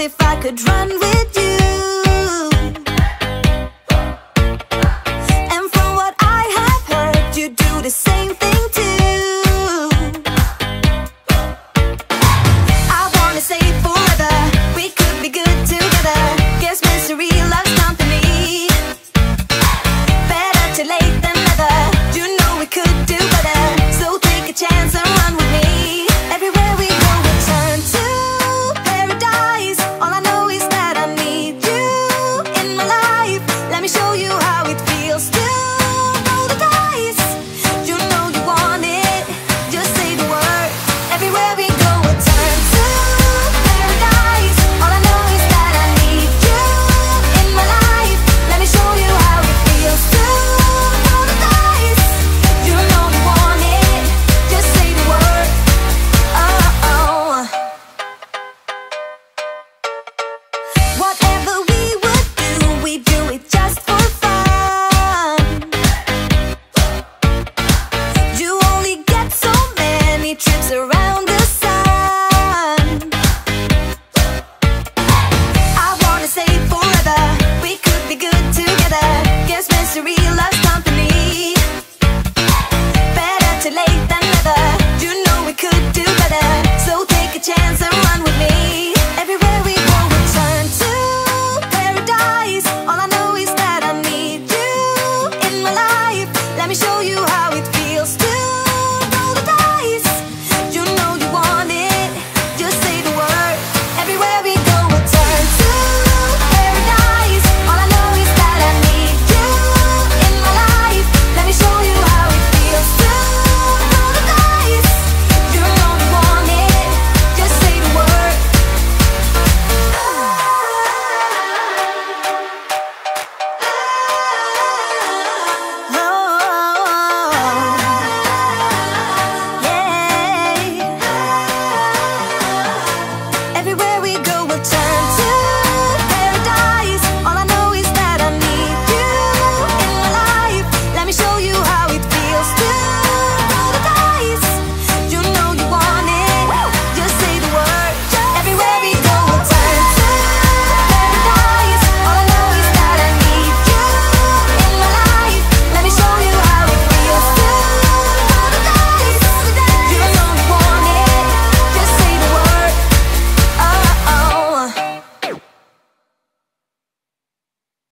if I could run with you. how it feels.